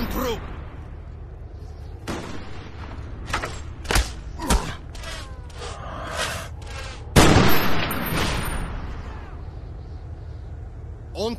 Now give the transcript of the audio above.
On through. On.